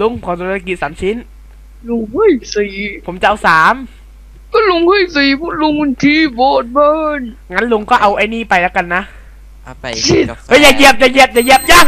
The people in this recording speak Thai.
ลุงขอตุรกี่สามชิ้น ลุงให้สี่ผมจะเอาสามก็ลุงให้สี่เพราะลุงมันทีบโบดเบิร์นงั้นลุงก็เอาไอ้นี่ไปแล้วกันนะเอาไปเฮ้ยอย่าเหยียบอย่าเหยียบอย่าเหยียบย่าง